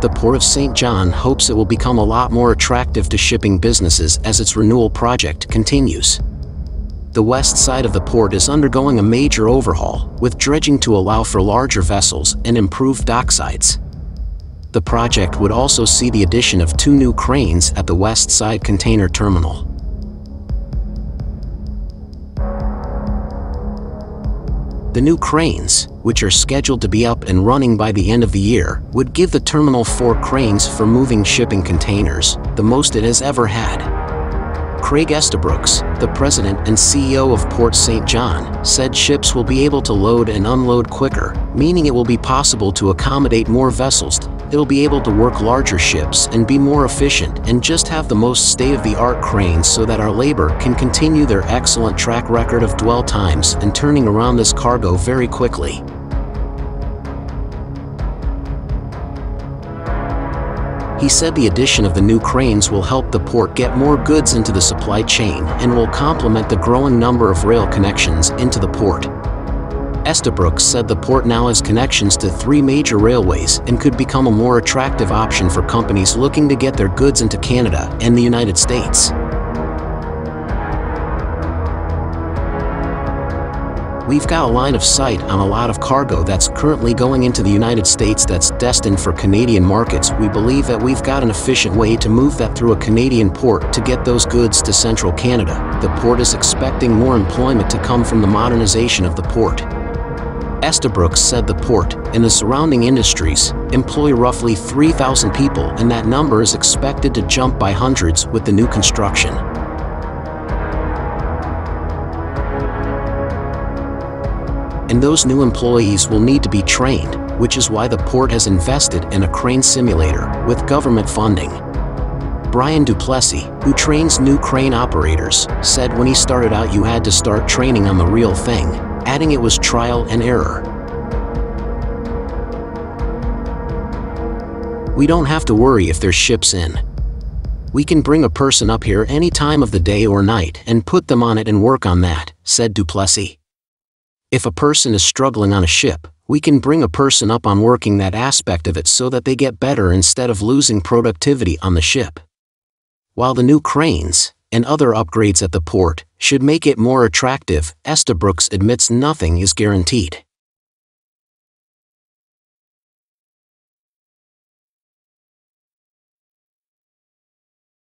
the Port of Saint John hopes it will become a lot more attractive to shipping businesses as its renewal project continues. The west side of the port is undergoing a major overhaul, with dredging to allow for larger vessels and improved dock sites. The project would also see the addition of two new cranes at the west side container terminal. The new cranes, which are scheduled to be up and running by the end of the year, would give the terminal four cranes for moving shipping containers, the most it has ever had. Craig Estabrooks, the president and CEO of Port Saint John, said ships will be able to load and unload quicker, meaning it will be possible to accommodate more vessels it'll be able to work larger ships and be more efficient and just have the most state-of-the-art cranes so that our labor can continue their excellent track record of dwell times and turning around this cargo very quickly. He said the addition of the new cranes will help the port get more goods into the supply chain and will complement the growing number of rail connections into the port. Estabrooks said the port now has connections to three major railways and could become a more attractive option for companies looking to get their goods into Canada and the United States. We've got a line of sight on a lot of cargo that's currently going into the United States that's destined for Canadian markets. We believe that we've got an efficient way to move that through a Canadian port to get those goods to central Canada. The port is expecting more employment to come from the modernization of the port. Estabrooks said the port and the surrounding industries employ roughly 3,000 people and that number is expected to jump by hundreds with the new construction. And those new employees will need to be trained, which is why the port has invested in a crane simulator with government funding. Brian Duplessis, who trains new crane operators, said when he started out you had to start training on the real thing, adding it was trial and error. We don't have to worry if there's ships in. We can bring a person up here any time of the day or night and put them on it and work on that, said Duplessis. If a person is struggling on a ship, we can bring a person up on working that aspect of it so that they get better instead of losing productivity on the ship. While the new cranes, and other upgrades at the port should make it more attractive, Estabrooks admits nothing is guaranteed.